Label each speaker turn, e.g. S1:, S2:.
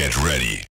S1: Get ready.